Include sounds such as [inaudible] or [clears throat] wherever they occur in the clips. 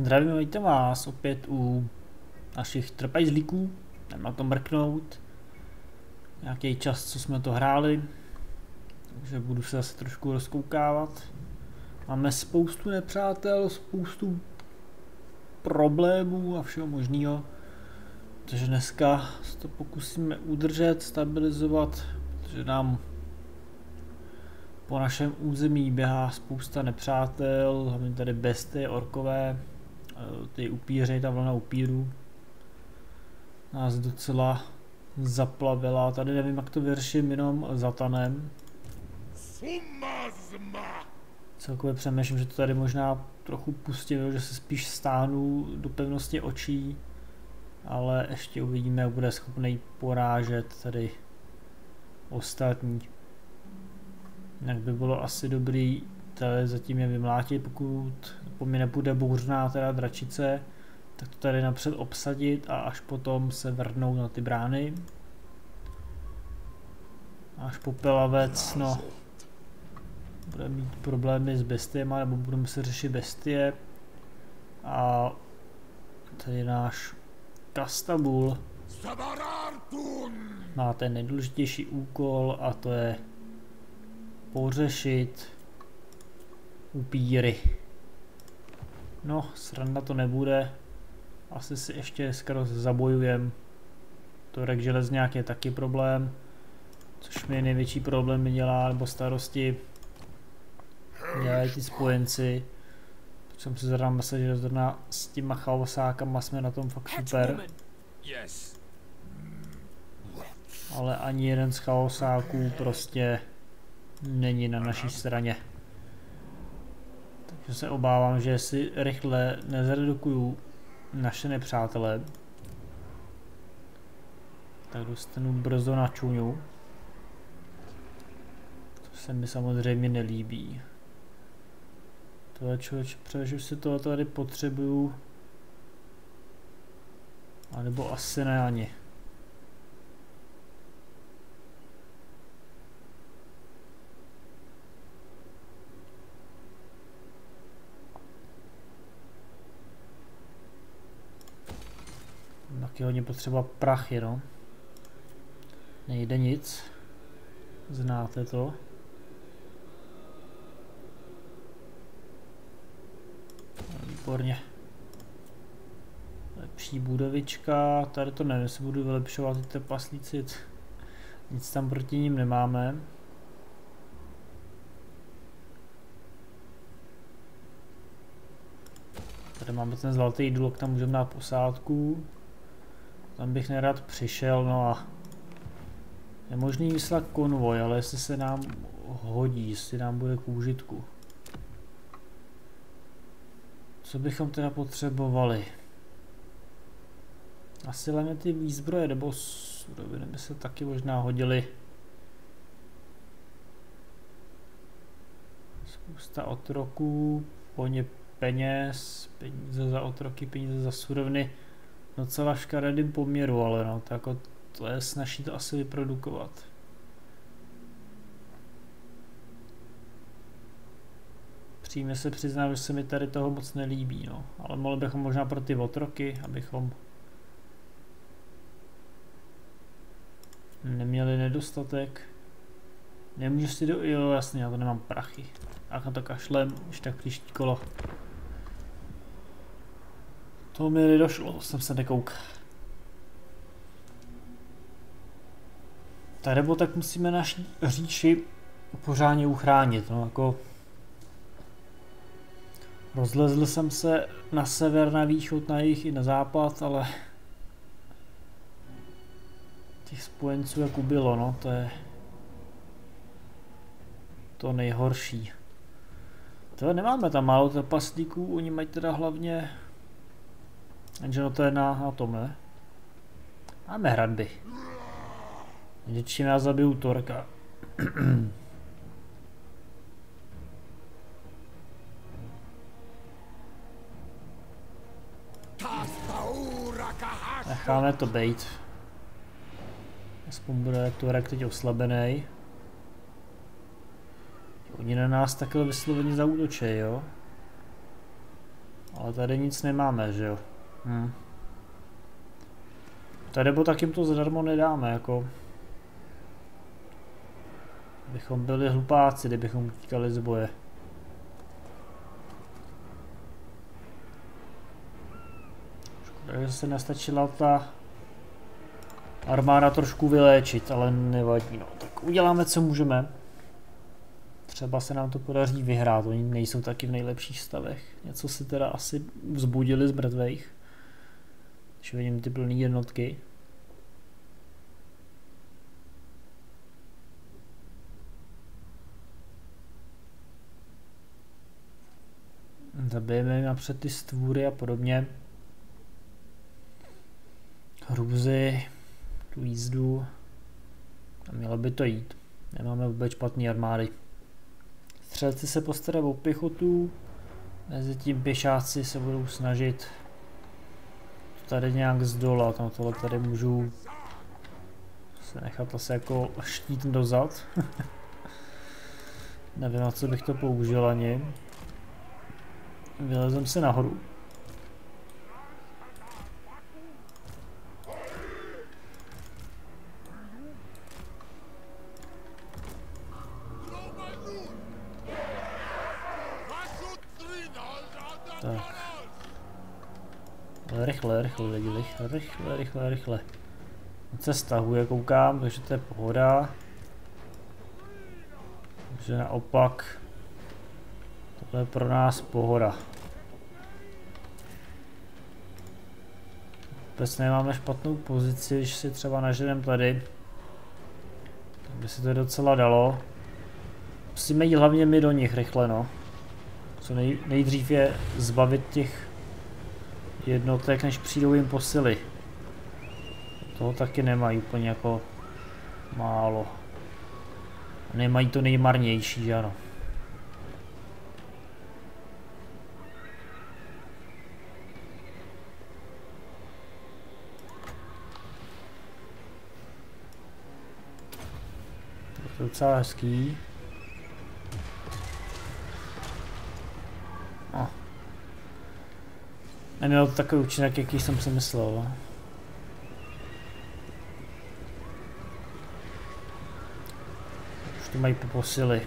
Zdravím, víte vás opět u našich trpajzlíků. Jdeme na to mrknout. Nějaký čas, co jsme to hráli. Takže budu se zase trošku rozkoukávat. Máme spoustu nepřátel, spoustu problémů a všeho možného. Takže dneska se to pokusíme udržet, stabilizovat, protože nám po našem území běhá spousta nepřátel, hlavně tady besty, orkové, ty upíři, ta vlna upírů nás docela zaplavila. Tady nevím, jak to vyřeším jenom zatanem. Celkově přemýšlím, že to tady možná trochu pustím, že se spíš stáhnu do pevnosti očí, ale ještě uvidíme, jak bude schopný porážet tady ostatní. Jinak by bylo asi dobrý tady zatím je vymlátit, pokud po mě nepůjde bouřná teda dračice, tak to tady napřed obsadit a až potom se vrhnout na ty brány. Až popelavec, no, bude mít problémy s bestiema, nebo budeme se řešit bestie. A tady náš Kastabul má ten nejdůležitější úkol a to je pořešit upíry. No, sranda to nebude. Asi si ještě skoro zabojujem. Torek železňák je taky problém. Což mi největší problém dělá, nebo starosti. Dělají ty spojenci. Tak jsem si zrovna myslel, že zrovna s těma chaosákama jsme na tom fakt super. Ale ani jeden z chaosáků prostě není na naší straně. Takže se obávám, že si rychle nezredukuju naše nepřátele, tak dostanu brzo na čuňu. To se mi samozřejmě nelíbí. To je člověč, převežu si to tady potřebuju. A nebo asi ne ani. Taky hodně potřeba prachy, no. Nejde nic. Znáte to. Výborně. Lepší budovička. Tady to nevím, jestli budu vylepšovat ty trpaslíci. Nic tam proti ním nemáme. Tady máme ten zlatý důlok, tam můžeme dát posádku. Tam bych nerad přišel, no a je možný vyslat konvoj, ale jestli se nám hodí, jestli nám bude k úžitku. Co bychom teda potřebovali? Asi hlavně ty výzbroje nebo suroviny by se taky možná hodily. Spousta otroků, poně peněz, peníze za otroky, peníze za suroviny docela škaredým poměru, ale no, to, jako, to je snaží to asi vyprodukovat. Přímě se přiznám, že se mi tady toho moc nelíbí, no. Ale mohli bychom možná pro ty otroky, abychom neměli nedostatek. Nemůžu si do... Jo, jasně, já to nemám prachy. Ach, na to kašlem, už tak příští kolo. To mi nedošlo, to jsem se nekouk. Tak nebo tak musíme naši říši pořádně uchránit, no jako... Rozlezl jsem se na sever, na východ, na jih i na západ, ale... Těch spojenců jak ubylo, no, to je... To nejhorší. To nemáme tam málo trpaslíků, oni mají teda hlavně Jenže no to je na, na tom, ne? Máme hradby. Jenže čím já zabiju Torka. Necháme to bejt. Aspoň bude Torek teď oslabený. Oni na nás takhle vysloveně zaútočí, jo? Ale tady nic nemáme, že jo? Hm. Tady bo tak jim to zadarmo nedáme, jako. Bychom byli hlupáci, kdybychom utíkali z boje. Škoda, že se nestačila ta armáda trošku vyléčit, ale nevadí, no. Tak uděláme, co můžeme. Třeba se nám to podaří vyhrát, oni nejsou taky v nejlepších stavech. Něco si teda asi vzbudili z mrtvejch. Když vidím ty plné jednotky. Zabijeme napřed ty stvůry a podobně. Hrůzy, tu jízdu. A mělo by to jít. Nemáme vůbec špatný armády. Střelci se postarají o pěchotu, mezi tím pěšáci se budou snažit tady nějak zdolat, no tohle tady můžu se nechat asi jako štít dozad. [laughs] Nevím, na co bych to použil ani. Vylezem se nahoru. Tak. Rychle, rychle lidi, rychle, rychle, rychle, rychle. On se stahuje, koukám, takže to je pohoda. Takže naopak tohle je pro nás pohoda. Vůbec nemáme špatnou pozici, když si třeba naženem tady. Tak by se to docela dalo. Musíme jít hlavně my do nich rychle, no. Co nej, nejdřív je zbavit těch jednotek, než přijdou jim posily. Toho taky nemají úplně jako málo. Nemají to nejmarnější, že ano. To je docela hezký. Neměl to takový účinek, jaký jsem si myslel. Už to mají posily.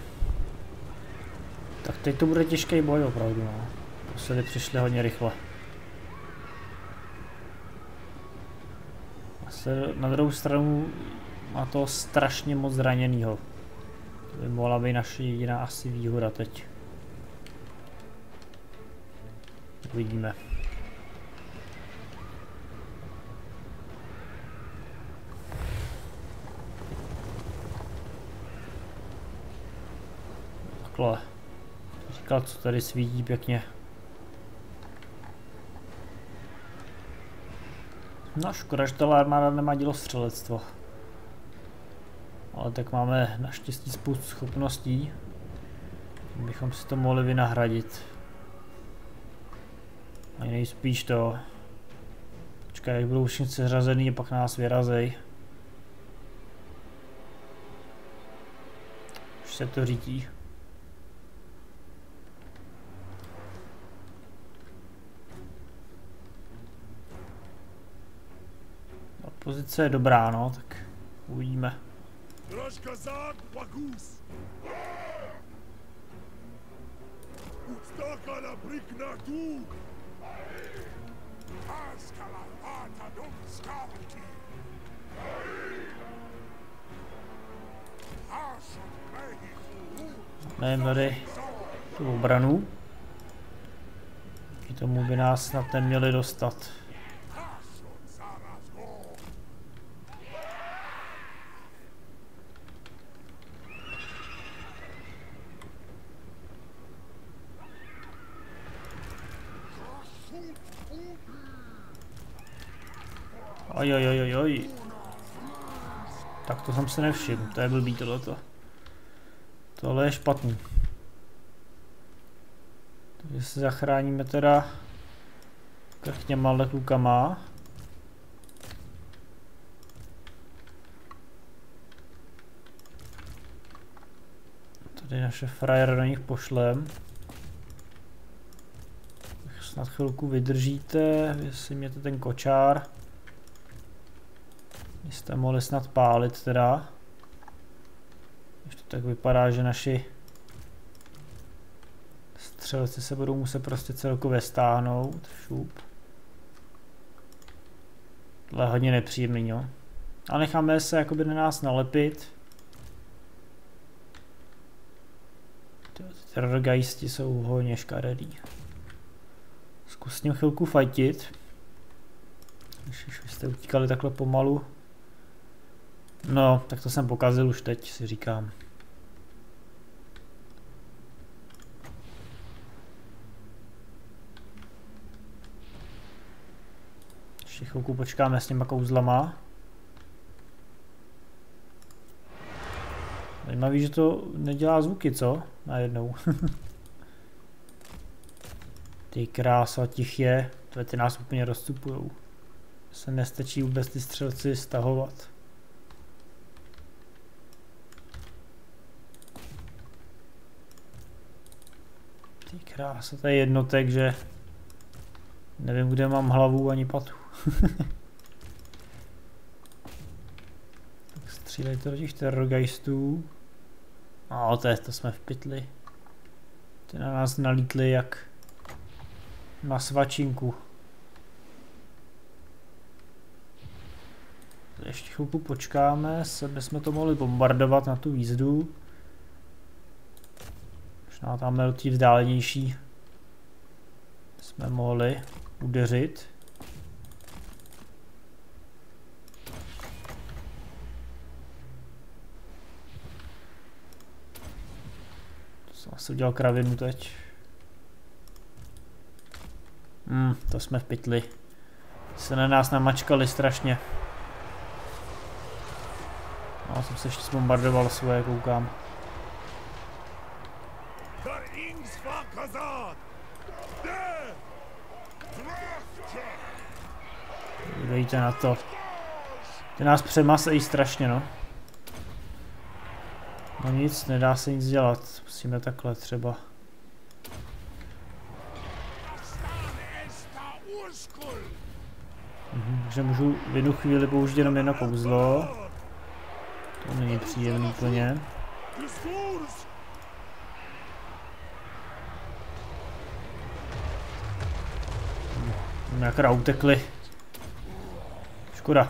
Tak teď to bude těžký boj opravdu. No. Posily přišly hodně rychle. se na druhou stranu má to strašně moc zraněnýho. To by mohla být naše jediná asi výhoda teď. Uvidíme. Takhle. Říkal, co tady svítí pěkně. No škoda, že ta armáda nemá dělo střelectvo. Ale tak máme naštěstí spoustu schopností. Bychom si to mohli vynahradit. A nejspíš to. Počkej, jak budou všichni seřazený a pak nás vyrazej. Už se to řídí. Pozice je dobrá, no, tak uvidíme. Máme tady tu obranu. K tomu by nás snad neměli dostat. To jsem se nevšiml, to je blbý tohleto. Tohle je špatný. Takže se zachráníme teda krchněma klukama. Tady naše frajer do nich pošlem. snad chvilku vydržíte, jestli měte ten kočár. Jste mohli snad pálit teda. Když to tak vypadá, že naši střelci se budou muset prostě celkově stáhnout. Šup. Tohle je hodně nepříjemný, jo. A necháme se jakoby na nás nalepit. Terrorgeisti jsou hodně škaredý. Zkus s ním chvilku fajtit. Když jste utíkali takhle pomalu. No, tak to jsem pokazil už teď, si říkám. Ještě chvilku počkáme s těma kouzlama. Zajímavý, že to nedělá zvuky, co? Najednou. [laughs] ty krása, tichě. To ty nás úplně rozstupujou. Se nestačí vůbec ty střelci stahovat. Ty krása, je jednotek, že nevím, kde mám hlavu ani patu. [laughs] tak střílej to do těch terrorgeistů. No, to, je, to jsme v pytli. Ty na nás nalítli jak na svačinku. Ještě chvilku počkáme, se bychom to mohli bombardovat na tu výzdu. Možná tam do té vzdálenější jsme mohli udeřit. To jsem asi udělal kravinu teď. Hmm, to jsme v pytli. Se na nás namačkali strašně. No, jsem se ještě zbombardoval svoje, koukám. Dejte na to. Ty nás přemasejí strašně, no. No nic, nedá se nic dělat. Musíme takhle třeba. Mhm, takže můžu v jednu chvíli použít jenom jedno kouzlo. To není příjemný úplně. Jak utekli. Škoda.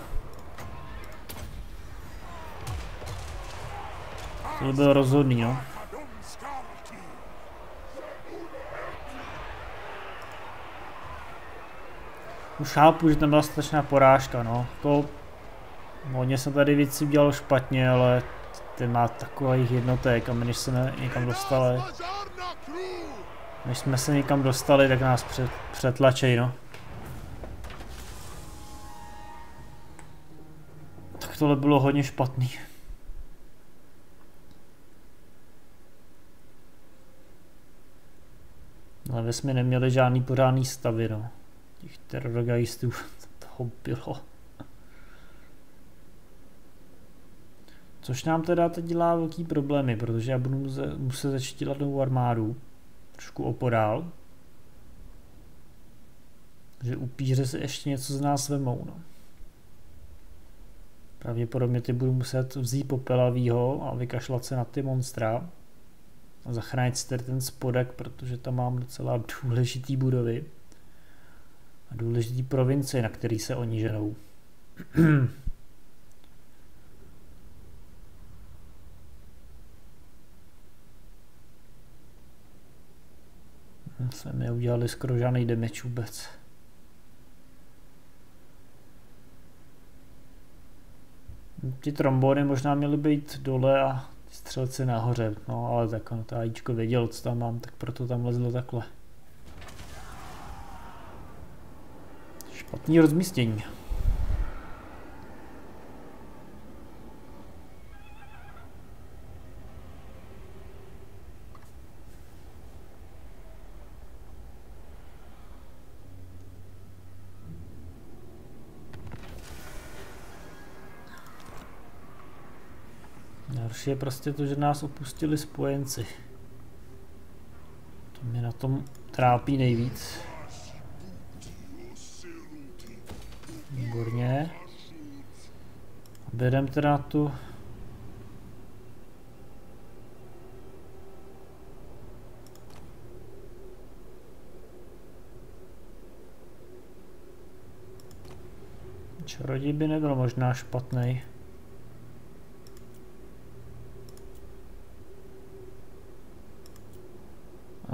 To bylo rozhodný, jo. Už chápu, že tam byla strašná porážka, no. To... Hodně jsem tady věci udělal špatně, ale ten má takových jednotek a my než jsme někam dostali... Než jsme se někam dostali, tak nás před, přetlačej, no. Tohle bylo hodně špatný. Ale my jsme neměli žádný pořádný stavy, no. Těch terrorgeistů [laughs] toho bylo. Což nám teda teď dělá velký problémy, protože já budu muset začít dělat novou armádu. Trošku opodál. Že upíře se ještě něco z nás vemou, no. Pravděpodobně ty budu muset vzít popelavýho a vykašlat se na ty monstra. A zachránit si ten spodek, protože tam mám docela důležitý budovy a důležitý provincie, na který se oni ženou. [clears throat] Jsme mi udělali skoro žádný damage vůbec. Ty trombony možná měly být dole a střelci nahoře, no ale tak ono to AIčko věděl, co tam mám, tak proto tam lezlo takhle. Špatný rozmístění. je prostě to, že nás opustili spojenci. To mě na tom trápí nejvíc. Výborně. Berem teda tu... Čarodí by nebyl možná špatný.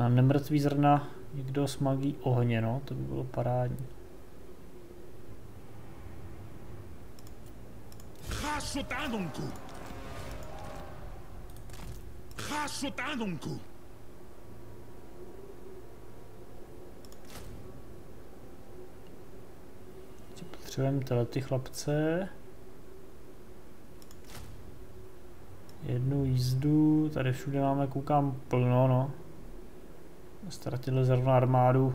A nemrtvý zrna, někdo s magí ohně, no, to by bylo parádní. Hasotánonku! Potřebujeme tyhle ty chlapce. Jednu jízdu, tady všude máme, koukám, plno, no. Ztratili zrovna armádu.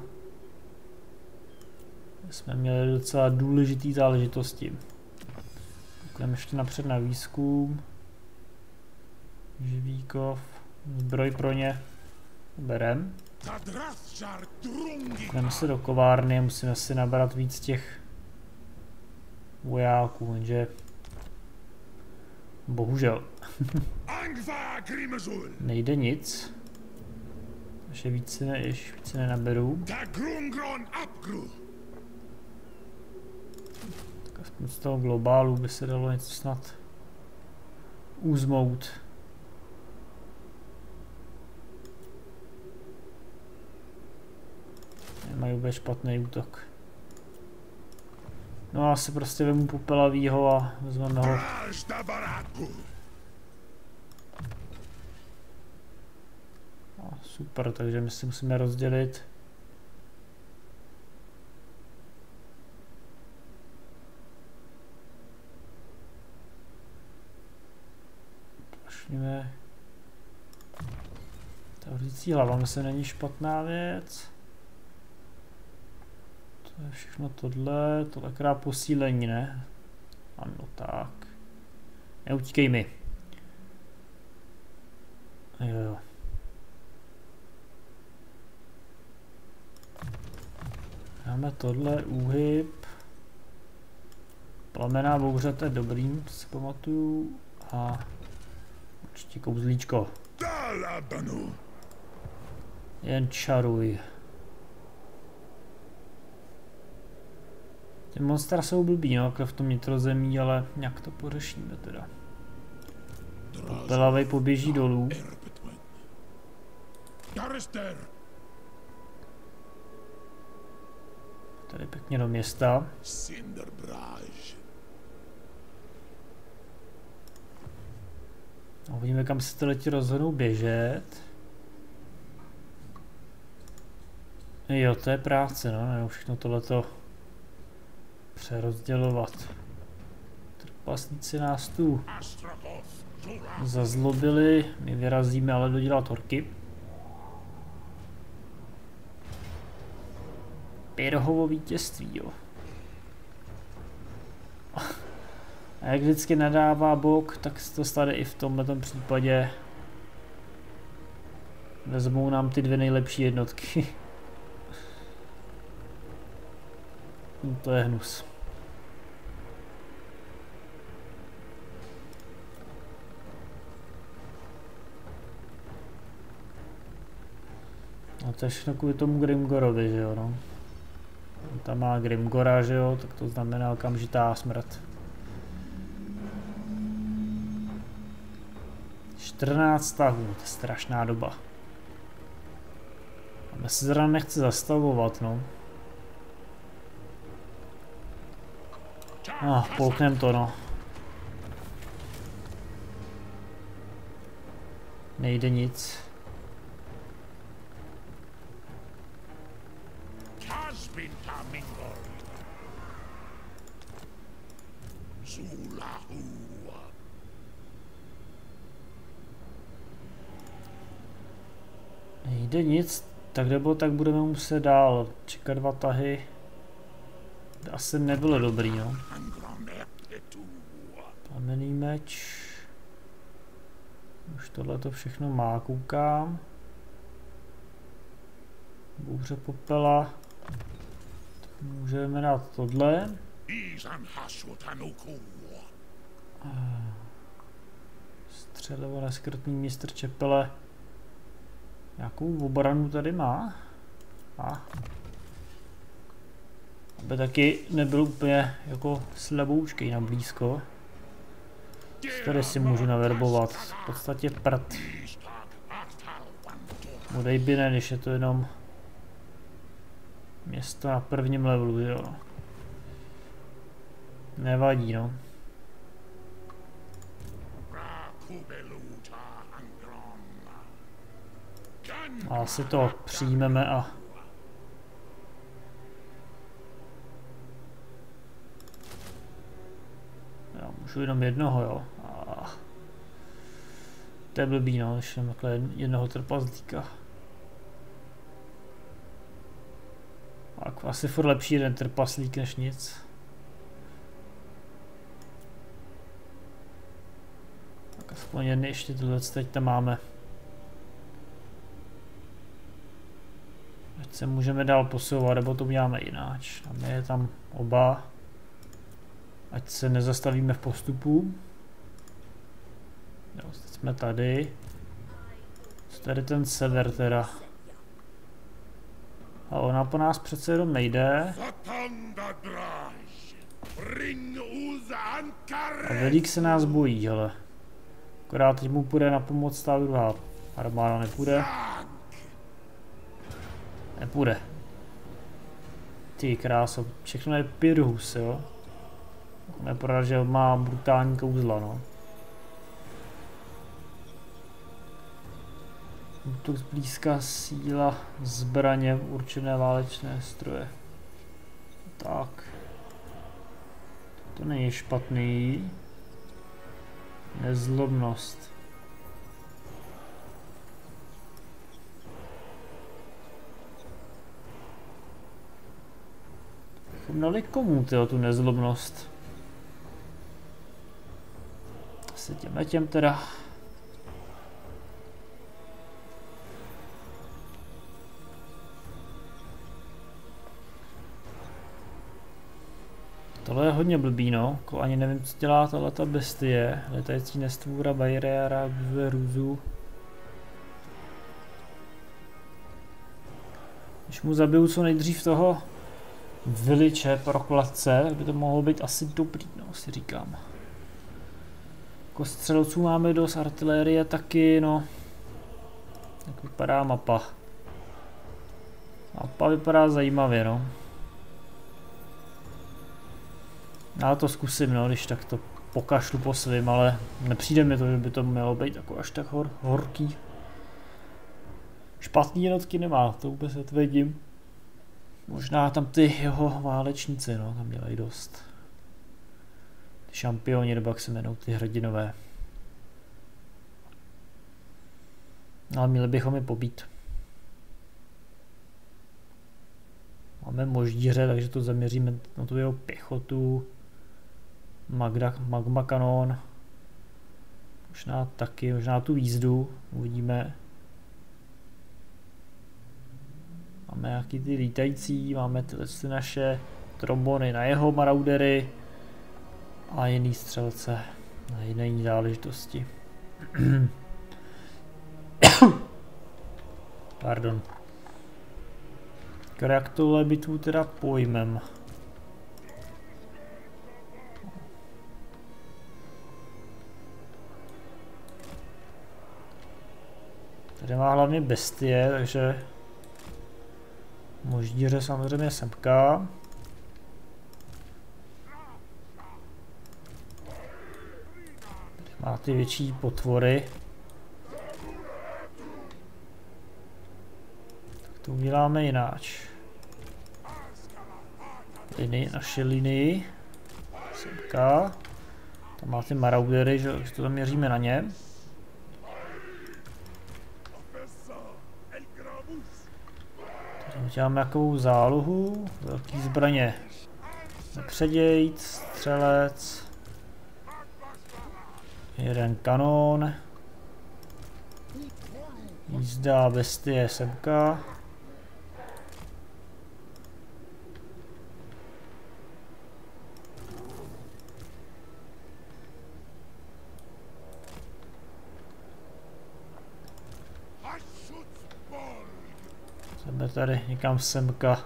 Jsme měli docela důležitý záležitosti. Koukneme ještě napřed na výzkum. Živíkov. Zbroj pro ně. Berem. Koukneme se do kovárny, musíme si nabrat víc těch vojáků, jenže bohužel [laughs] nejde nic. Ještě více, ještě více nenaberu. Tak aspoň z toho globálu by se dalo něco snad uzmout. Nemají vůbec špatný útok. No já si prostě vemu popelavýho a vezmeme ho. Super, takže my si musíme rozdělit. Pošlíme. Ta hlava, myslím, není špatná věc. To je všechno tohle, tohle krát posílení, ne? Ano, tak. Neutíkej mi. Jo, jo. Máme tohle úhyb. Plamená bouře, to je dobrý, si pamatuju. A určitě kouzlíčko. Jen čaruj. Ty monstra jsou blbý, no, v tom nitrozemí, ale nějak to pořešíme teda. Pelavej poběží dolů. Tady pěkně do města. A uvidíme, kam se tyhle ti rozhodnou běžet. Jo, to je práce, no, ne, všechno tohleto přerozdělovat. Trpasníci nás tu zazlobili, my vyrazíme ale dodělat horky. Pirhovo vítězství, jo. A jak vždycky nadává bok, tak se to stane i v tomto případě. Vezmou nám ty dvě nejlepší jednotky. No to je hnus. No to je všechno kvůli tomu Grimgorovi, že jo, no. Tam má Grimgora, že jo, tak to znamená okamžitá smrt. 14 tahů, to je strašná doba. A se zrovna nechce zastavovat, no. No, polknem to, no. Nejde nic. Nejde nic, tak nebo tak budeme muset dál čekat dva tahy asi nebylo dobrý, no. Plamený meč. Už tohle to všechno má, koukám. Bouře popela. Tak můžeme dát tohle. Střelevo neskrtný mistr Čepele. Jakou obranu tady má? A. Aby taky nebyl úplně jako slaboučkej na blízko. Tady si můžu naverbovat. V podstatě prd. Udej by ne, když je to jenom město na prvním levelu, jo. Nevadí, no. Asi to přijmeme a Já můžu jenom jednoho, jo. A... To je blbý, no, když mám takhle jednoho trpazlíka. Tak asi furt lepší jeden trpaslík než nic. Tak aspoň jedny ještě tyhle teď tam máme. Se můžeme dál posouvat, nebo to uděláme jináč. My je tam oba. Ať se nezastavíme v postupu. Jo, jsme tady. Tady ten sever teda. A ona po nás přece jenom nejde. A Velík se nás bojí, hele. Akorát teď mu půjde na pomoc ta druhá armáda nepůjde. Nepůjde. Ty kráso, všechno je Pyrhus, jo. Neporadá, že má brutální kouzla, no. Útok zblízka síla zbraně určené válečné stroje. Tak. To není špatný. Nezlobnost. Bychom dali komu tyjo, tu nezlobnost? Asi těm těm teda. Tohle je hodně blbý, no. Ko ani nevím, co dělá tato bestie. Letající nestvůra Bajreara Ruzu. Když mu zabiju co nejdřív toho viliče prokladce, tak by to mohlo být asi dobrý, no, si říkám. Jako střelců máme dost, artilérie taky, no. Jak vypadá mapa. Mapa vypadá zajímavě, no. Já to zkusím, no, když tak to pokašlu po svým, ale nepřijde mi to, že by to mělo být jako až tak hor, horký. Špatný jednotky nemá, to vůbec netvrdím. Možná tam ty jeho válečníci, no, tam dělají dost. Ty šampioni, nebo jak se jmenou, ty hrdinové. Ale měli bychom je pobít. Máme moždíře, takže to zaměříme na tu jeho pěchotu. Magda, magma kanon. Možná taky, možná tu výzdu, uvidíme. Máme nějaký ty lítající, máme tyhle ty naše trombony na jeho maraudery a jiný střelce na jiné záležitosti. [coughs] Pardon. Jak tohle bitvu teda pojmem? Tady má hlavně bestie, takže moždíře samozřejmě semka. Má ty větší potvory. Tak to uděláme jináč. Linii, naše linii. Semka. Tam má ty maraudery, že to zaměříme na ně. Děláme jakou zálohu, velký zbraně. Nepředějt, střelec. Jeden kanon. Jízda bestie semka. Jde tady někam semka.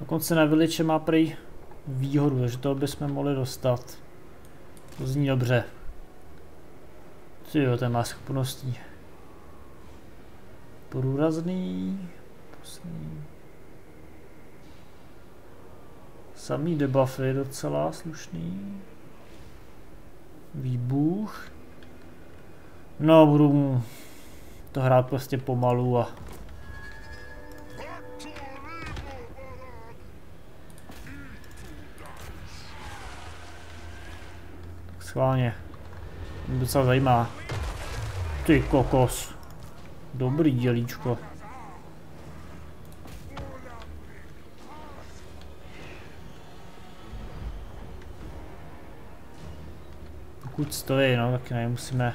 Dokonce na viliče má prý výhodu, takže to bychom mohli dostat. To zní dobře. Ty jo, ten má schopností. Průrazný. Poslední. Samý debuffy docela slušný. Výbuch. No, budu to hrát prostě pomalu a Schválně. Mě docela zajímá. Ty kokos. Dobrý dělíčko. Pokud stojí, no, tak nemusíme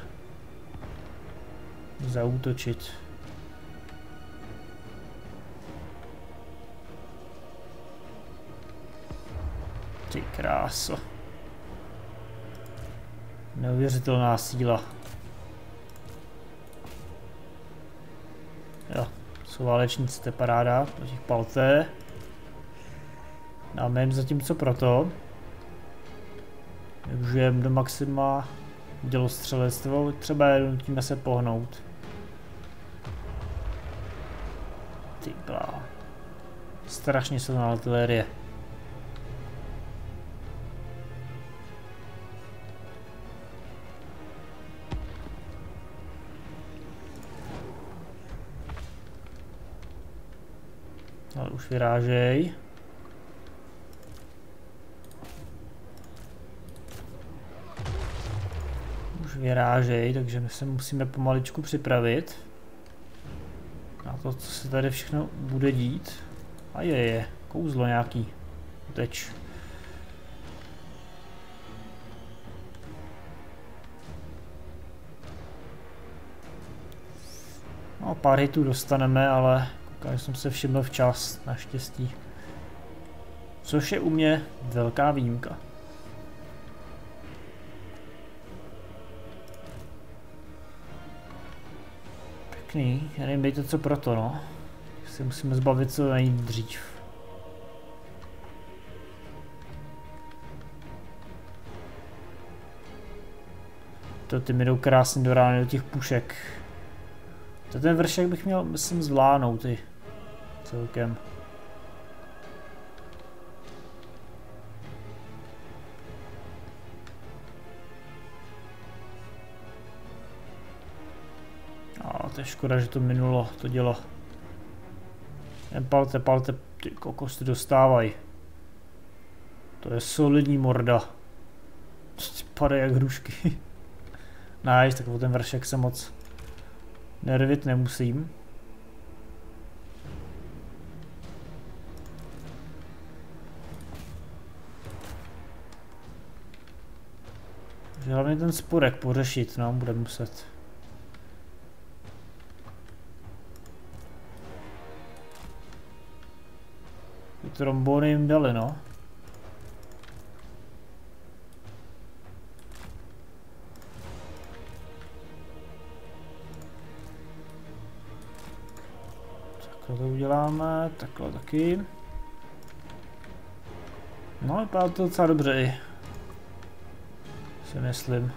zautočit. Ty kráso. Neuvěřitelná síla. Jo, jsou válečníci, to je paráda, do těch palté. Dáme jim zatímco proto. Využijeme do maxima dělostřelectvo, třeba nutíme se pohnout. Ty blá. Strašně silná artilerie. Vyrážej. Už vyrážej, takže my se musíme pomaličku připravit. Na to, co se tady všechno bude dít. A je, je, kouzlo nějaký. Teč. No, pár hitů dostaneme, ale já jsem se všiml včas, naštěstí. Což je u mě velká výjimka. Pěkný, já nevím, dejte co proto, no. Si musíme zbavit co nejdřív. To ty mi jdou krásně do rány do těch pušek. To ten vršek bych měl, myslím, zvládnout, ty celkem. A to je škoda, že to minulo, to dělo. Jen palte, ty kokos ty dostávají. To je solidní morda. Padají jak hrušky. [laughs] nice, tak o ten vršek se moc nervit nemusím. Hlavně ten sporek pořešit, no, bude muset. Ty trombony jim dali, no. Takhle to uděláme, takhle taky. No, vypadá to docela dobře i si myslím.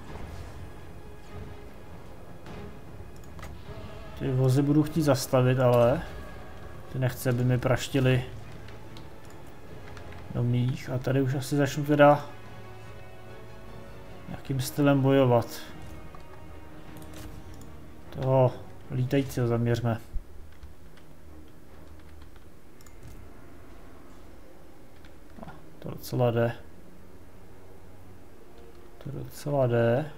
Ty vozy budu chtít zastavit, ale ty nechce, aby mi praštili do mých. A tady už asi začnu teda nějakým stylem bojovat. Toho lítajícího zaměřme. To docela jde. To docela jde.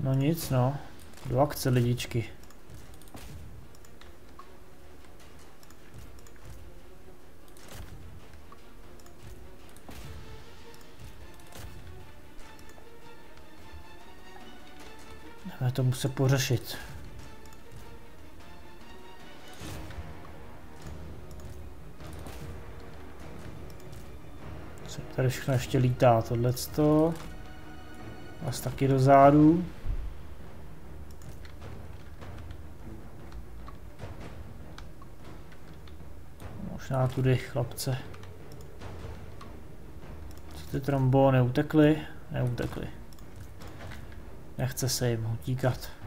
No nic no, do akce lidičky. Jdeme to muset pořešit. Tady všechno ještě lítá, tohleto. Vás taky do zádu. Možná tudy, chlapce. Co ty trombóny utekly? Neutekly. Nechce se jim utíkat.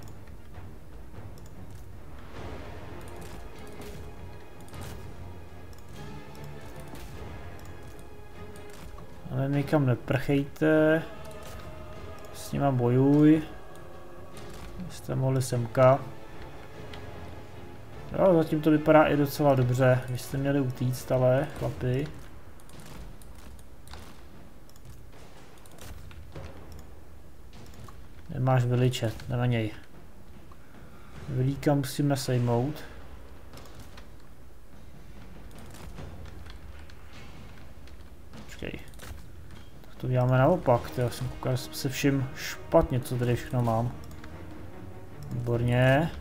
Ale nikam neprchejte. S nima bojuj. Jste mohli semka. Jo, zatím to vypadá i docela dobře. Vy jste měli utíct, ale chlapi. Nemáš veličet, ne na něj. Velíka musíme sejmout. Počkej. Tak to děláme naopak, já jsem koukal, se všim špatně, co tady všechno mám. Výborně.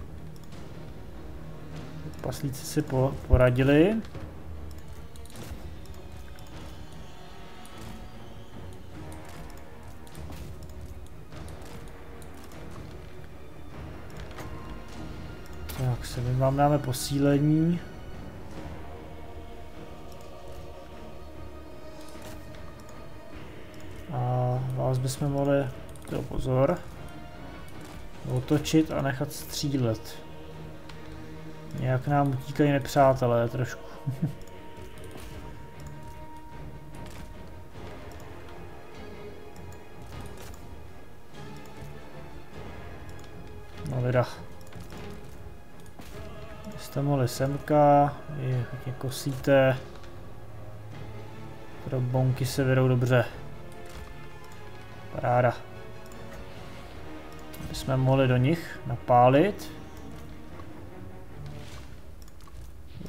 Paslíci si po, poradili. Tak se my vám dáme posílení. Bychom mohli, to pozor, otočit a nechat střílet. Nějak nám utíkají nepřátelé trošku. [laughs] no vida. Jste mohli semka, hodně kosíte. Trobonky se vedou dobře. Paráda. Bychom mohli do nich napálit.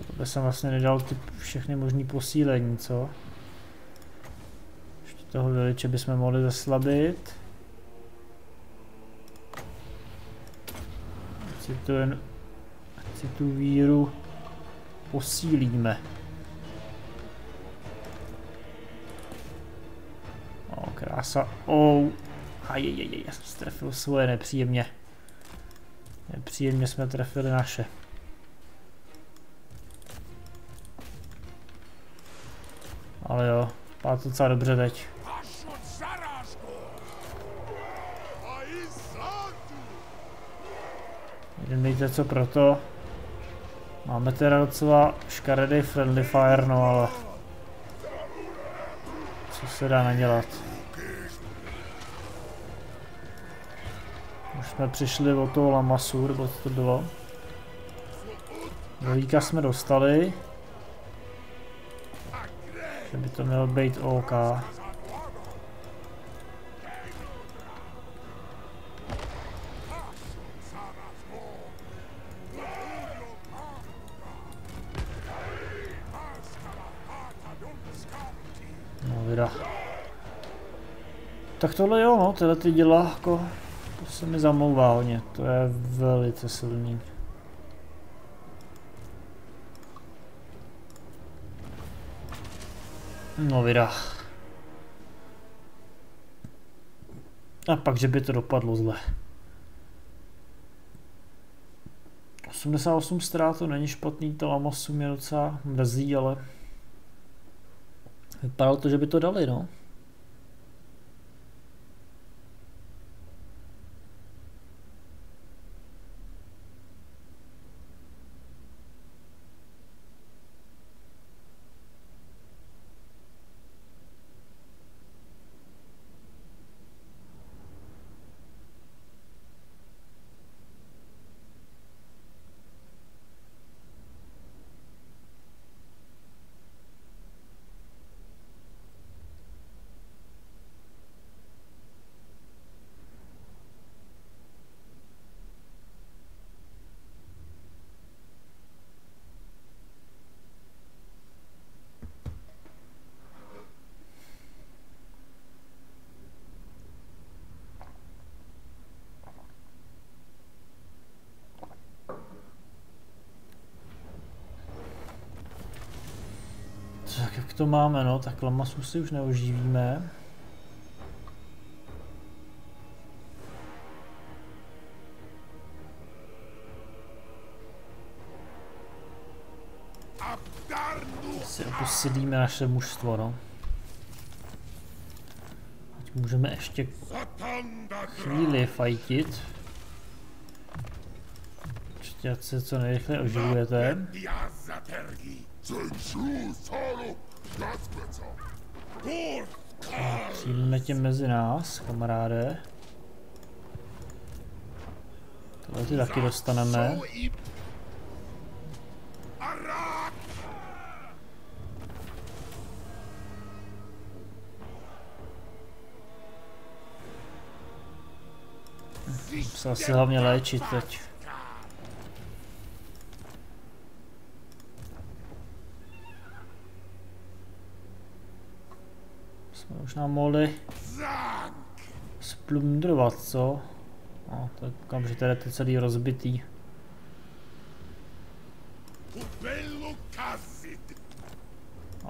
Protože jsem vlastně nedal ty všechny možné posílení, co? Ještě toho veliče bychom mohli zaslabit. Si to jen si tu víru posílíme. O, krása. Oh. Ajejejej, já jsem strefil svoje nepříjemně. Nepříjemně jsme trefili naše. Ale jo, vypadá to docela dobře teď. Mějte co proto. Máme teda docela škaredý friendly fire, no ale... Co se dá nedělat? Jsme přišli o toho Lamasu, nebo co to bylo. Volíka jsme dostali. Že by to mělo být OK. No. Tak tohle jo, no, tyhle ty děla, jako, to se mi zamlouvá hodně, to je velice silný. No vida. A pak, že by to dopadlo zle. 88 ztrát to není špatný, to Lamasu mě docela mrzí, ale vypadalo to, že by to dali, no. Tak to máme, no, tak lamasu si už neoživíme. Si oposilíme naše mužstvo, no. Teď můžeme ještě chvíli fajtit. Určitě, ať se co nejrychleji oživujete. Přijďme tě mezi nás, kamaráde. Tohle ty taky dostaneme. Se asi hlavně léčit teď. Nám mohli splundrovat, co? No, tak koukám, že tady je to celý rozbitý.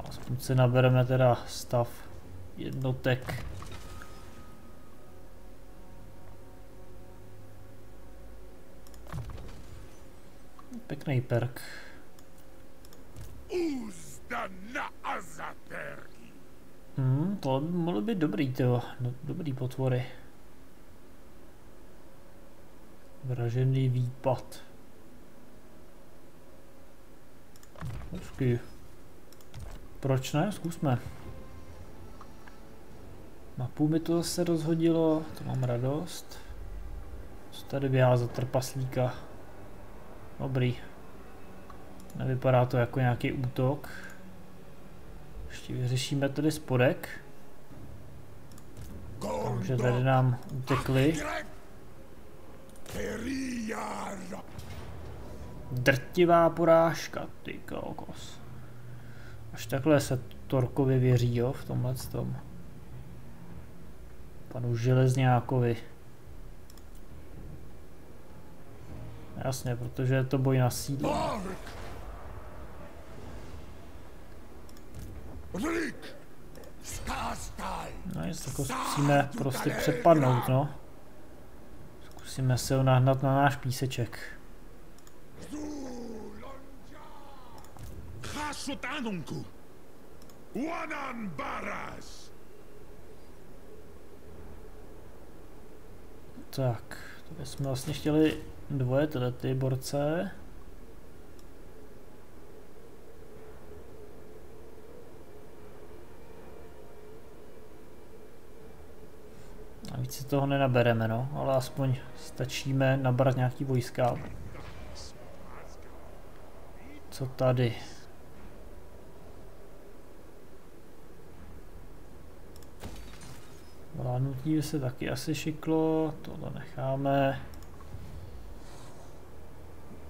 Aspoň si nabereme teda stav jednotek. Pěkný perk. Hmm, to by mohlo být dobrý, tyjo. No, dobrý potvory. Vražený výpad. Počkej. Proč ne? Zkusme. Mapu mi to zase rozhodilo, to mám radost. Co tady běhá za trpaslíka? Dobrý. Nevypadá to jako nějaký útok. Ještě vyřešíme tady spodek. Takže tady nám utekli. Drtivá porážka, ty kokos. Až takhle se Torkovi věří, jo, v tomhle tom. Panu Železňákovi. Jasně, protože je to boj na sídlo. No nic, tak ho zkusíme prostě přepadnout, no. Zkusíme se ho nahnat na náš píseček. Tak, to jsme vlastně chtěli dvoje tyhle ty borce. A víc si toho nenabereme, no, ale aspoň stačíme nabrat nějaký vojska. Co tady? Vládnutí by se taky asi šiklo, tohle necháme.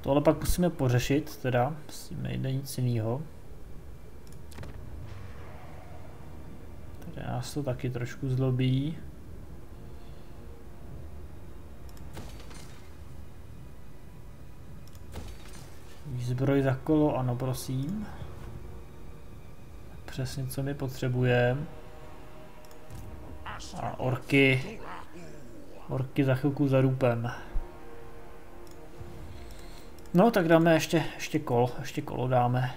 Tohle pak musíme pořešit, teda, s tím nejde nic jiného. Tady nás to taky trošku zlobí. Výzbroj za kolo, ano prosím. Přesně co my potřebujeme. A orky. Orky za chvilku za rupem. No, tak dáme ještě, ještě kol, ještě kolo dáme.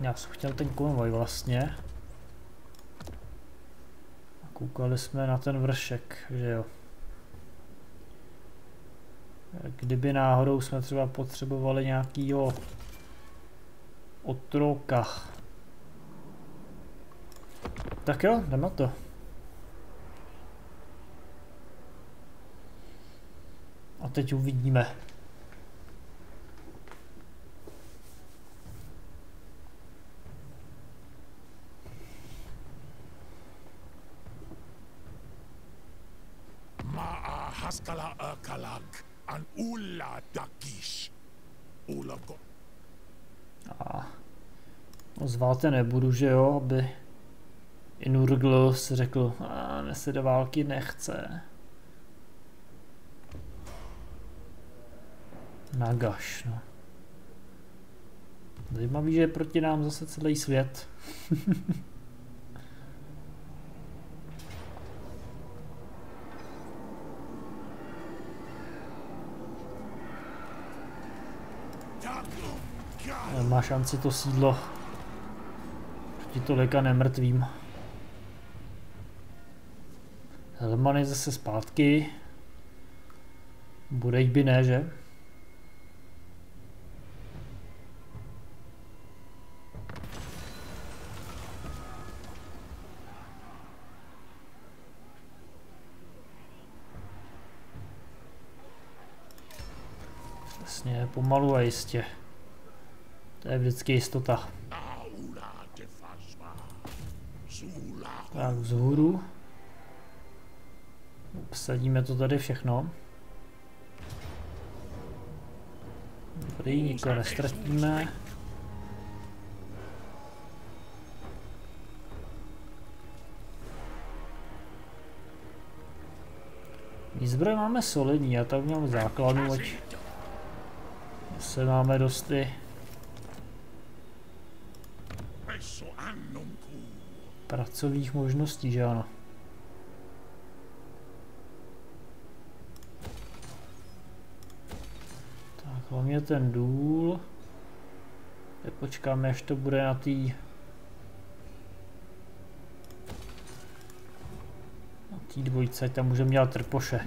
Já jsem chtěl ten konvoj vlastně. Koukali jsme na ten vršek, že jo. Kdyby náhodou jsme třeba potřebovali nějakýho otroka. Tak jo, jdeme to. A teď uvidíme. Ozváte nebudu, že jo, aby Inurgl si řekl, a ne se do války nechce. Nagaš, no. Zajímavý, že je proti nám zase celý svět. [laughs] Má šanci to sídlo proti tolika nemrtvým. Helman je zase zpátky. Bude by ne, že? Pomalu a jistě. To je vždycky jistota. Tak vzhůru. Obsadíme to tady všechno. Dobrý, nikoho nestratíme. Výzbroj máme solidní, já tam měl základnu, ať se máme dosty. Pracových možností, že ano. Tak, hlavně ten důl. Teď počkáme, až to bude na tý... Na tý dvojce, tam můžeme dělat trpoše.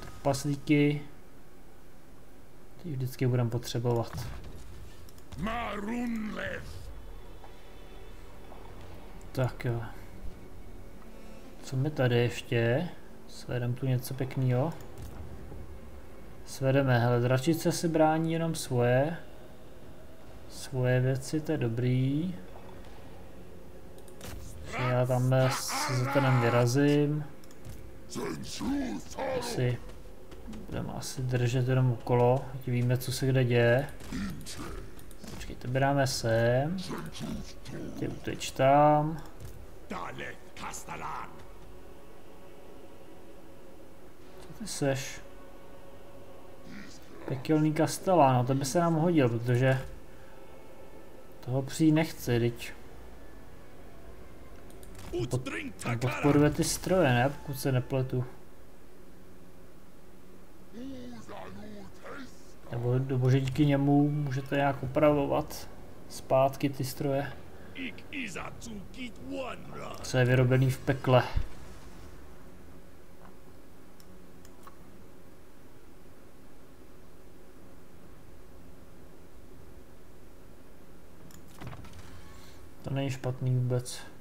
Trpaslíky. Ty vždycky budeme potřebovat. Tak jo. Co mi tady ještě? Svedem tu něco pěkného. Svedeme, hele, dračice se brání jenom svoje. Svoje věci, to je dobrý. Já tamhle se tenem vyrazím. Asi budeme asi držet jenom okolo, ať víme, co se kde děje. Počkej, to bráme sem. Tě uteč tam. Co ty seš? Pekelný kastelán, no to by se nám hodil, protože toho přijít nechci, teď. Pod, podporuje ty stroje, ne? Pokud se nepletu. Nebo, nebo že díky němu můžete nějak upravovat zpátky ty stroje. Co je vyrobený v pekle. To není špatný vůbec.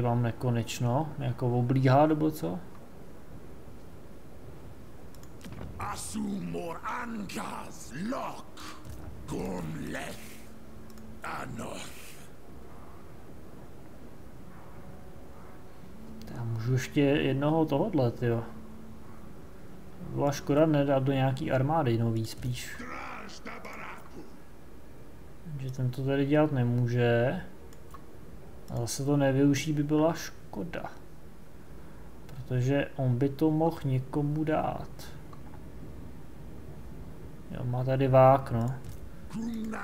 Tady mám nekonečno? Jako oblíhá nebo co? Asumor Ankas Lok Anoth Já můžu ještě jednoho tohohle, jo. Byla škoda nedat do nějaký armády nový spíš. Že ten to tady dělat nemůže. A zase to nevyuží by byla škoda. Protože on by to mohl někomu dát. Jo, má tady vákno.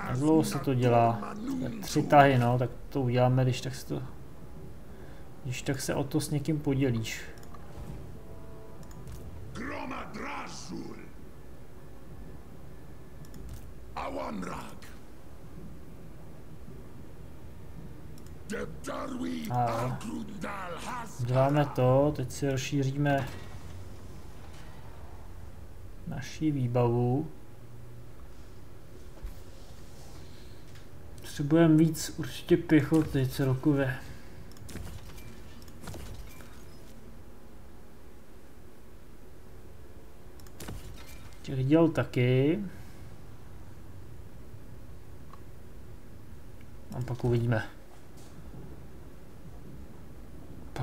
Jak dlouho se to dělá? Tři tahy, no, tak to uděláme, když tak se to... Když tak se o to s někým podělíš. A děláme to, teď si rozšíříme naší výbavu. Potřebujeme víc určitě pěchoty celkově. Těch děl taky. A pak uvidíme.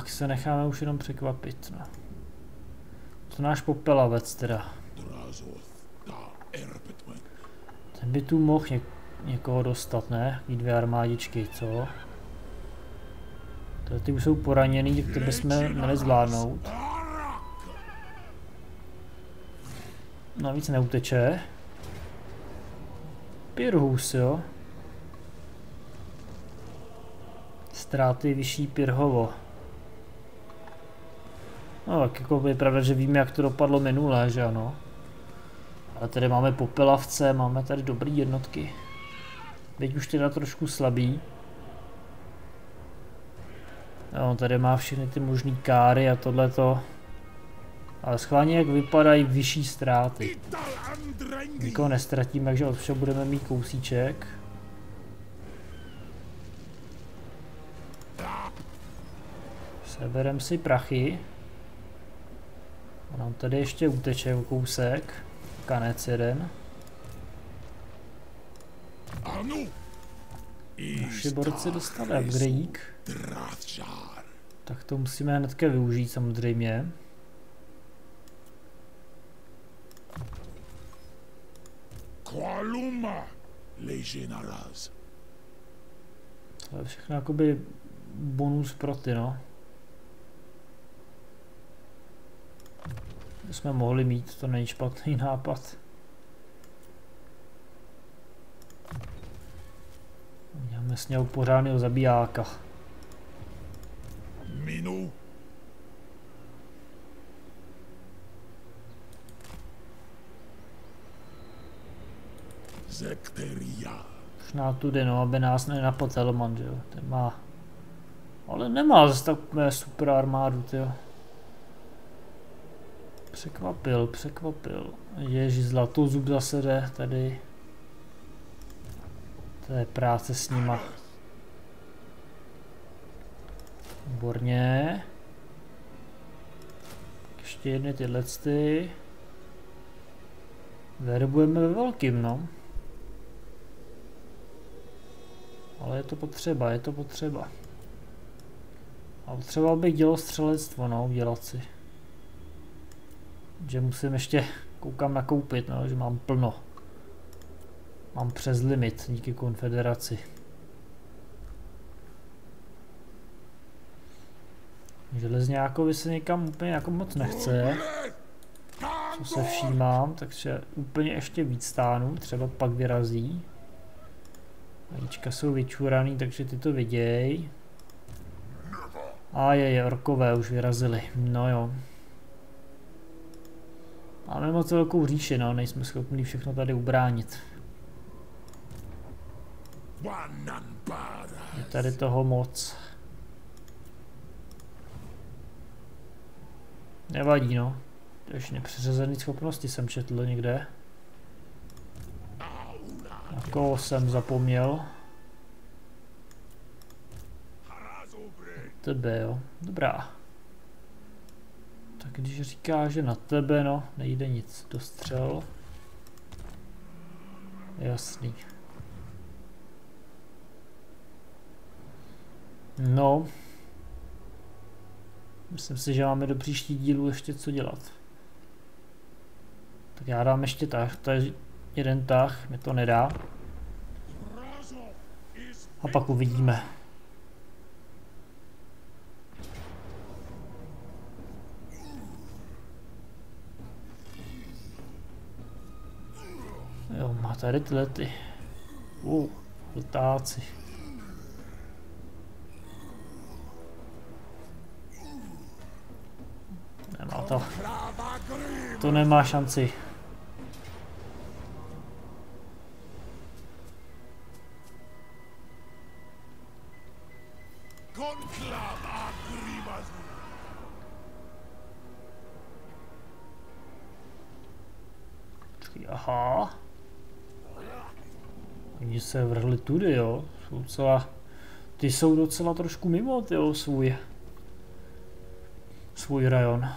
Pak se necháme už jenom překvapit. No. To náš popelavec teda. Ten by tu mohl něk někoho dostat, ne? I dvě armádičky, co? To ty už jsou poraněný, tak ty bychom měli zvládnout. Navíc neuteče. Pirhus, jo? Ztráty vyšší Pirhovo. No tak jako je pravda, že víme, jak to dopadlo minulé, že ano. Ale tady máme popelavce, máme tady dobrý jednotky. Teď už teda trošku slabý. Jo, tady má všechny ty možný káry a tohleto. Ale schválně jak vypadají vyšší ztráty. Nikoho nestratíme, takže od všeho budeme mít kousíček. Seberem si prachy. A nám tady ještě uteče o kousek. Kanec jeden. Naši borci dostali upgrade. Tak to musíme hnedka využít samozřejmě. To je všechno jakoby bonus pro ty, no. Jsme mohli mít, to není špatný nápad. Máme s něho pořádného zabijáka. Minu. Zekteria. Možná tudy, no, aby nás nenapadl Elman, že jo. Ten má... Ale nemá zase tak super armádu, ty jo. Překvapil, překvapil. Ježi, zlatozub zase jde tady. To je práce s nima. Výborně. Ještě jedny tyhle ty. Verbujeme ve velkým, no. Ale je to potřeba, je to potřeba. A potřeboval bych dělostřelectvo, no, udělat si. Že musím ještě, koukám nakoupit, no, že mám plno. Mám přes limit díky konfederaci. Železňákovi se někam úplně jako moc nechce. Co se všímám, takže úplně ještě víc stánu, třeba pak vyrazí. Vajíčka jsou vyčuraný, takže ty to viděj. A je, je, orkové už vyrazili. No jo. Máme moc velkou říši, no, nejsme schopni všechno tady ubránit. Je tady toho moc. Nevadí, no. Ještě nepřeřazený schopnosti jsem četl někde. Na koho jsem zapomněl? Tebe, jo. Dobrá. Tak když říká, že na tebe, no, nejde nic. Dostřel. Jasný. No. Myslím si, že máme do příští dílu ještě co dělat. Tak já dám ještě tah, to je jeden tah, mi to nedá. A pak uvidíme. Jo, má tady tyhle ty. Uh, letáci. Nemá to. To nemá šanci. Tudy, jo. Jsou docela, ty jsou docela trošku mimo, jo, svůj, svůj rajon.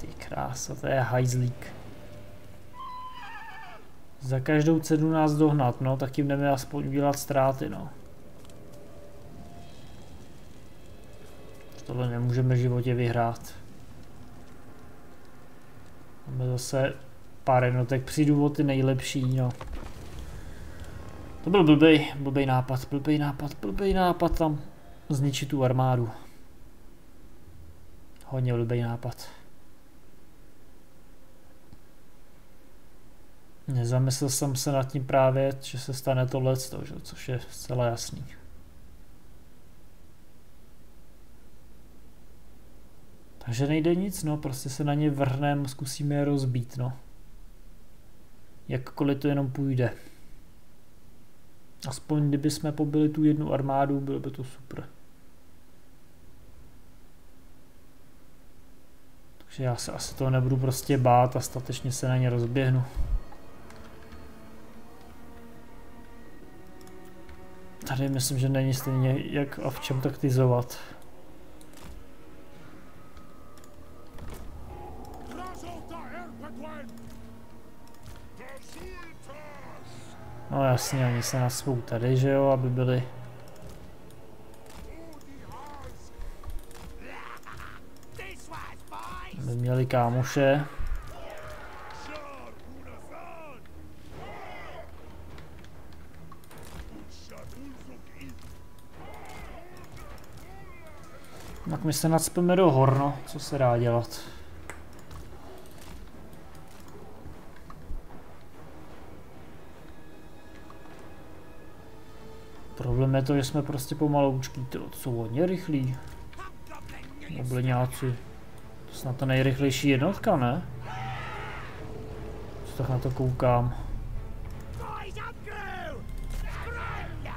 Ty krása, to je hajzlík. Za každou cenu nás dohnat, no, tak jim jdeme aspoň udělat ztráty, no. Tohle nemůžeme v životě vyhrát. Máme zase pár jednotek, přijdu o ty nejlepší, no. To byl blbej, blbej nápad, blbej nápad, blbej nápad tam zničit tu armádu. Hodně blbej nápad. Nezamyslel jsem se nad tím právě, že se stane tohle, což je zcela jasný. Takže nejde nic, no, prostě se na ně vrhneme, zkusíme je rozbít, no. Jakkoliv to jenom půjde. Aspoň kdyby jsme pobili tu jednu armádu, bylo by to super. Takže já se asi toho nebudu prostě bát a statečně se na ně rozběhnu. Tady myslím, že není stejně jak a v čem taktizovat. No jasně, oni se nasvou tady, že jo, aby byli... Aby měli kámoše. Tak my se nadspeme do horno, co se dá dělat. Problém je to, že jsme prostě pomaloučký, to jsou hodně rychlí. Obliňáci. To snad ta nejrychlejší jednotka, ne? Co tak na to koukám.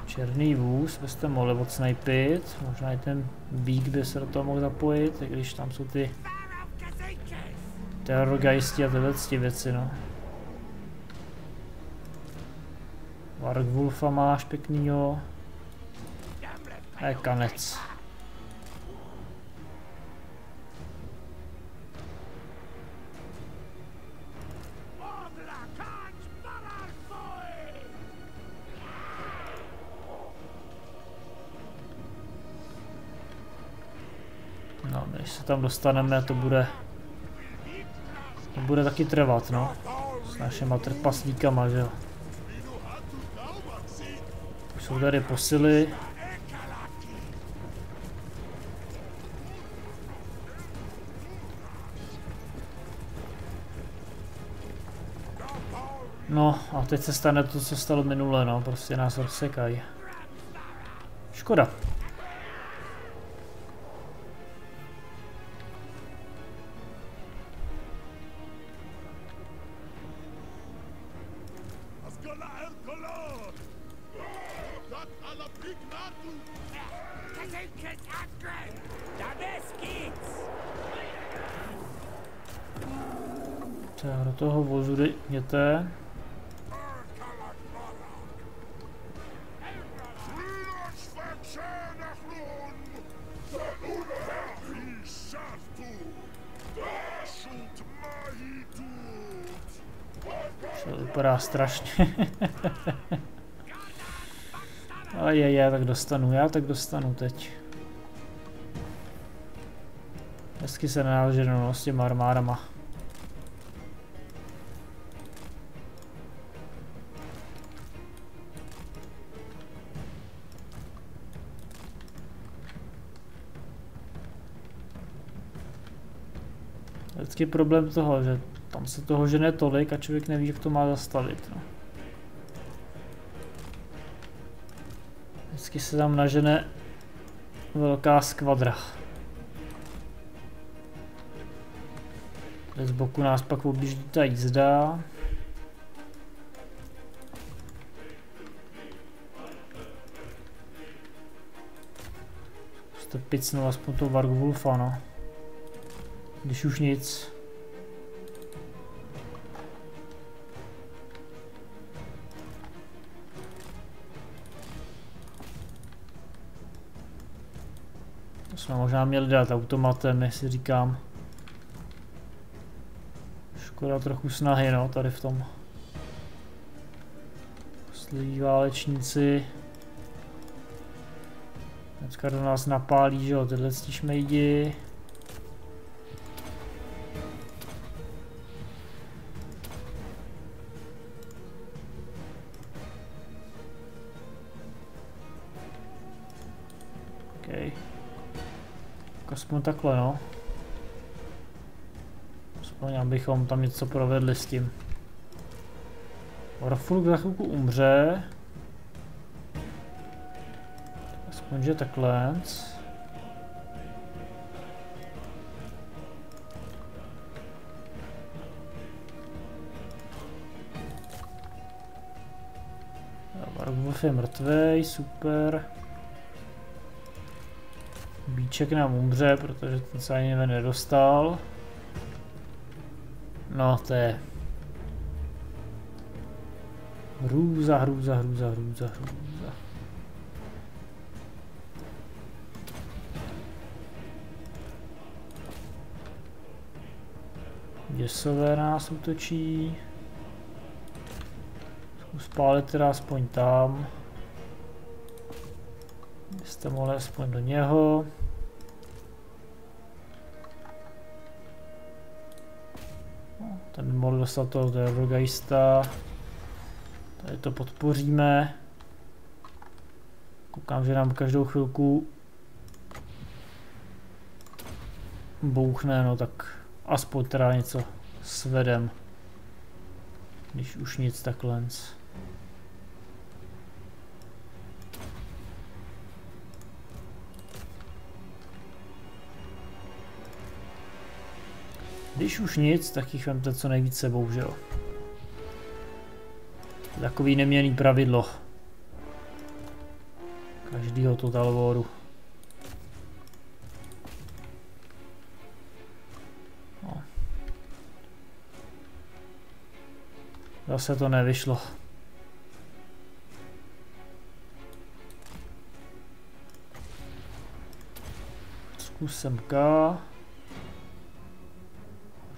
Černý vůz byste mohli odsnajpit. Možná i ten vík by se do toho mohl zapojit, i když tam jsou ty terrorgeisti a tyhle ty věci, no. Wargwolfa máš pěknýho. A je konec. No, než se tam dostaneme, to bude... To bude taky trvat, no. S našima trpaslíkama, že jo. Jsou tady posily. No a teď se stane to, co stalo minule, no, prostě nás rozsekají. Škoda. Tak do toho vozu jděte. Vypadá strašně. [laughs] A je, je, tak dostanu, já tak dostanu teď. Hezky se nenáleží no, s těma armádama. Vždycky problém toho, že tam se toho žene tolik a člověk neví, jak to má zastavit. No. Vždycky se tam nažene velká skvadra. Z boku nás pak objíždí ta jízda. Jste picnul aspoň toho Wargwolfa, no. Když už nic. Jsme možná měli dát automatem, jestli říkám. Škoda trochu snahy, no, tady v tom. Zlí válečníci. Dneska do nás napálí, že jo, tyhle šmejdi. Aspoň takhle, no. Aspoň abychom tam něco provedli s tím. Warfulk za chvilku umře. Aspoň, že takhle. Warwolf je mrtvej, super. Bíček nám umře, protože ten se ani nedostal. No, to je Hrůza, hrůza, hrůza, hrůza, hrůza. Děsové nás útočí. Zkus pálit teda aspoň tam. Byste mohli aspoň do něho. Dostat toho Dergeista. Tady to podpoříme. Koukám, že nám každou chvilku bouchne, no tak aspoň teda něco svedem. Když už nic takhle. Když už nic, tak jich vemte co nejvíc sebou, že jo? Takový neměný pravidlo. Každýho Total Waru. No. Zase to nevyšlo. Zkusem K.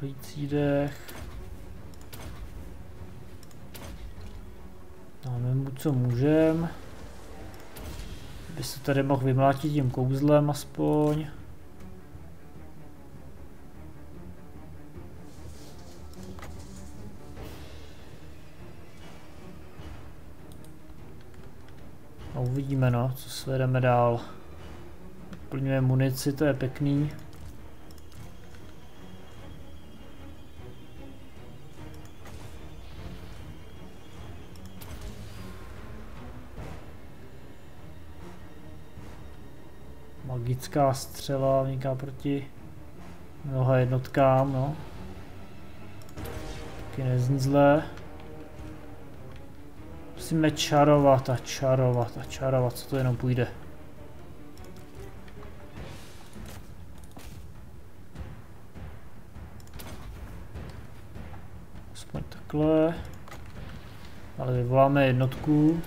Hořící dech. Dáme mu co můžem. By se tady mohl vymlátit tím kouzlem aspoň. A uvidíme no, co svedeme dál. Plňuje munici, to je pěkný. Magická střela vniká proti mnoha jednotkám, no. Taky nezní zlé. Musíme čarovat a čarovat a čarovat, co to jenom půjde. Aspoň takhle. Ale vyvoláme jednotku.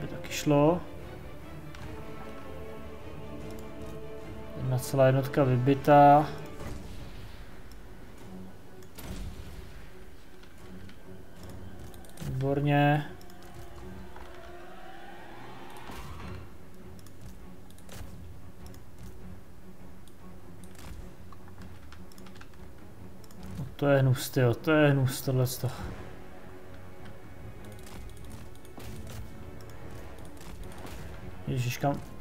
By taky šlo. Jedna celá jednotka vybitá. Výborně. No to je hnus, tyjo, to je hnus tohleto. Ježiš, kam,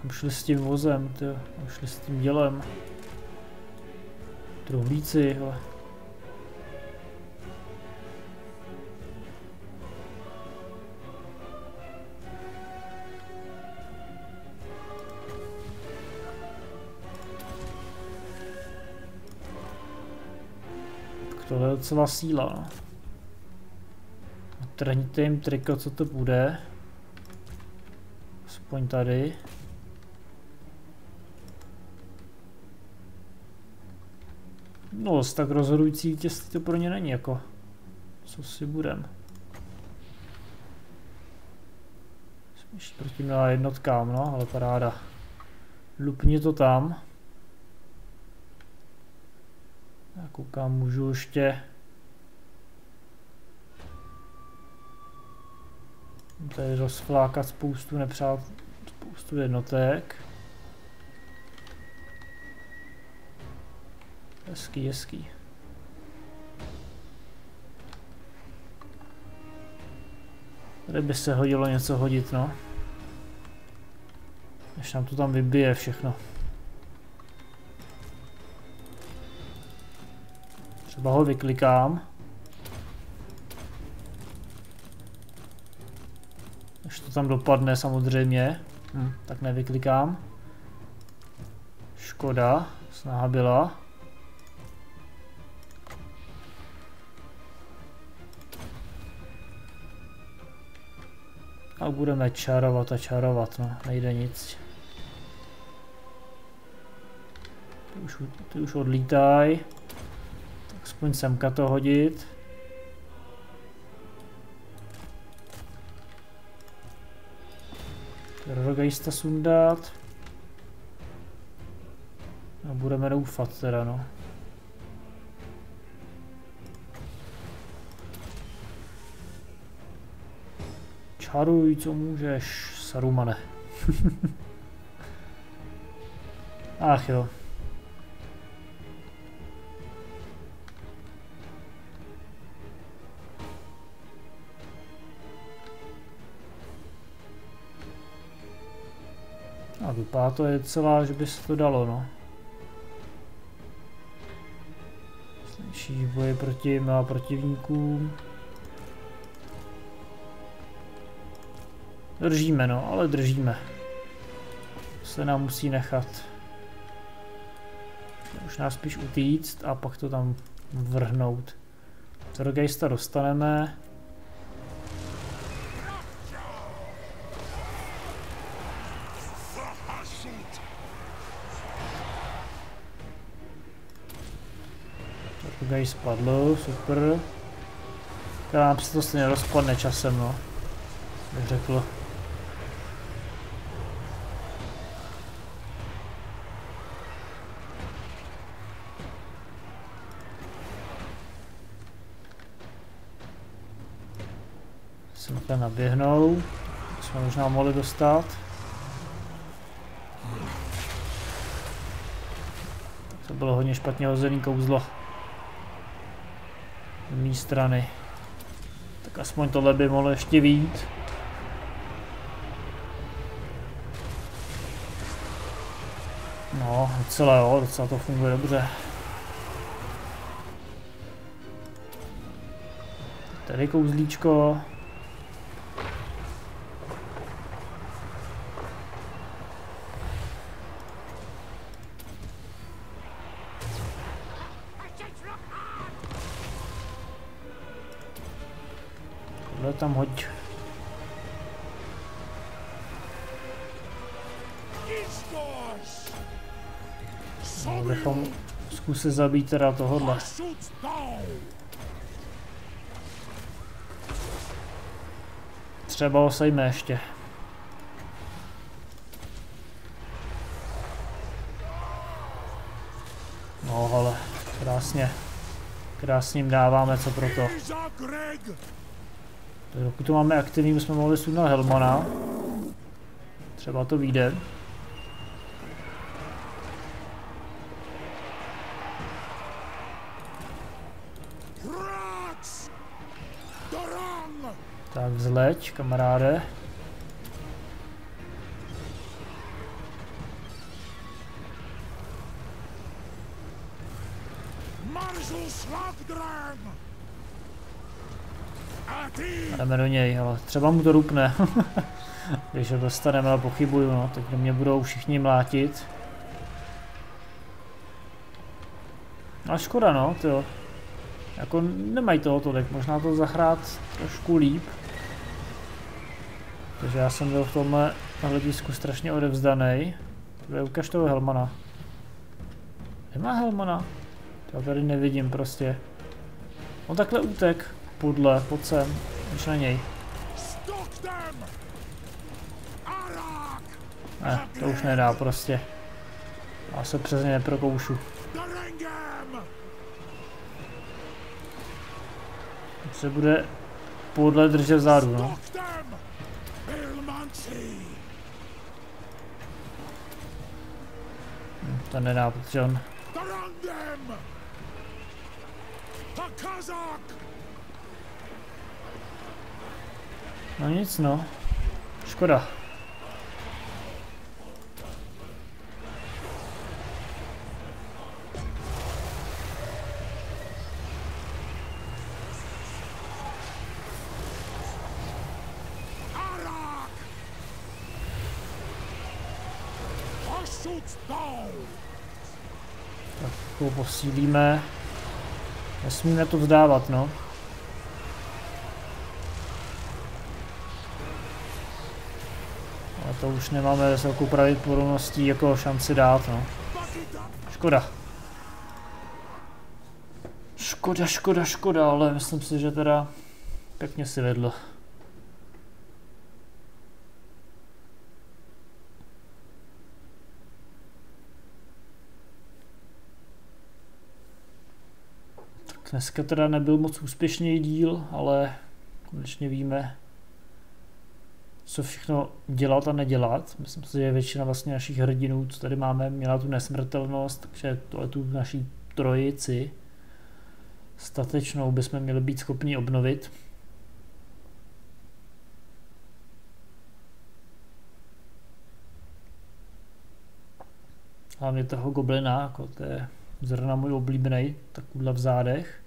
kam šli s tím vozem, ty, kam šli s tím dělem. Truhlíci, hele. tohle je docela síla. Trhněte jim triko, co to bude. Aspoň tady. No, tak rozhodující vítězství to pro ně není jako. Co si budem. Spíš proti mnoha jednotkám, no, ale paráda. Lupni to tam. Já koukám, můžu ještě tady rozflákat spoustu nepřát, spoustu jednotek. Hezký, hezký. Tady by se hodilo něco hodit, no. Než nám to tam vybije všechno. Třeba ho vyklikám. Až to tam dopadne samozřejmě. Hm, tak nevyklikám. Škoda, snaha byla. A budeme čarovat a čarovat, no, nejde nic. Ty už, ty už odlítaj. Tak aspoň semka to hodit. Terrorgeista sundat. A budeme doufat teda, no. Čaruj, co můžeš, Sarumane. [laughs] Ach jo. A vypadá to je celá, že by se to dalo, no. Slyší boje proti a protivníkům. Držíme, no, ale držíme. Se nám musí nechat. Už nás spíš utíct a pak to tam vrhnout. Torgeista dostaneme. Torgeist spadl, super. Nám se to stejně rozpadne časem, no. Jak řekl. Jsme naběhnou. Jsme možná mohli dostat. To bylo hodně špatně hozený kouzlo. Z mý strany. Tak aspoň tohle by mohlo ještě vít. No, docela jo, docela to funguje dobře. Tady kouzlíčko. Zkusit zabít teda tohle. Třeba ho sejme ještě. No ale krásně. Jim dáváme co pro to. Dokud to máme aktivní, bychom mohli sundat Helmana. Třeba to vyjde. Vzleď, kamaráde. Jdeme do něj, ale třeba mu to rupne. [laughs] Když ho dostaneme, ale pochybuju, no, tak do mě budou všichni mlátit. A škoda, no, to Jako nemají toho tolik, možná to zahrát trošku líp. Takže já jsem byl v tomhle hledisku strašně odevzdaný. Tady ukaž toho Helmana. Nemá Helmana? Já tady nevidím prostě. On takhle útek. Pudle, pojď sem. Už na něj. Ne, to už nedá prostě. Já se přes ně neprokoušu. Se bude podle držet vzadu, no. Hm, to nedá, protože on... No nic no. Škoda. Tak ho posílíme. Nesmíme to vzdávat, no. Ale to už nemáme s velkou pravděpodobností jako šanci dát, no. Škoda. Škoda, škoda, škoda, ale myslím si, že teda pěkně si vedl. Dneska teda nebyl moc úspěšný díl, ale konečně víme, co všechno dělat a nedělat. Myslím si, že většina vlastně našich hrdinů, co tady máme, měla tu nesmrtelnost, takže tohle tu naší trojici statečnou bychom měli být schopni obnovit. Hlavně toho goblina, jako to je zrovna můj oblíbený, takovýhle v zádech.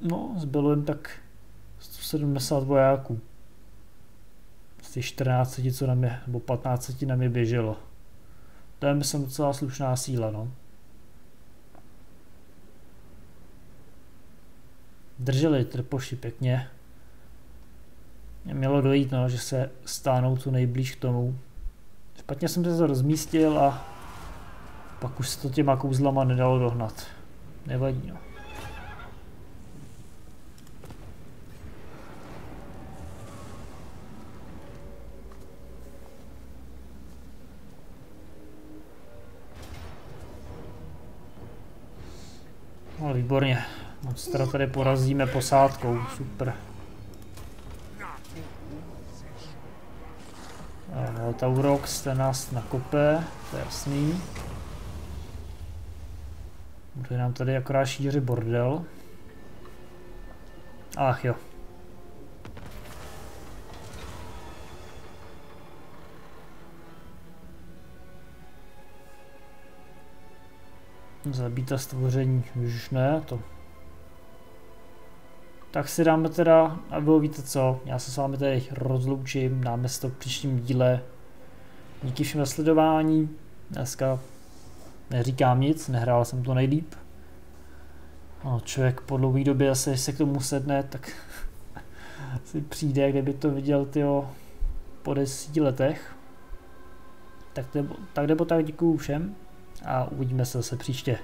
No, zbylo jen tak 170 vojáků. Z těch 14, co na mě, nebo 15 na mě běželo. To je myslím docela slušná síla, no. Drželi trpoši pěkně. Mělo dojít, no, že se stánou co nejblíž k tomu. Špatně jsem se to rozmístil a pak už se to těma kouzlama nedalo dohnat. Nevadí, no. No, výborně. Monstra tady porazíme posádkou, super. Taurox, ten nás nakope, to je jasný. Bude nám tady akorát šířit bordel. Ach jo. Zabíta stvoření, už ne, to tak si dáme teda, a vy víte co, já se s vámi tady rozloučím, dáme si to v příštím díle. Díky všem za sledování, dneska neříkám nic, nehrál jsem to nejlíp. No, člověk po dlouhé době asi, se k tomu sedne, tak [laughs] si přijde, kdyby to viděl tyjo, po desíti letech. Tak, nebo, tak tak děkuju všem a uvidíme se zase příště.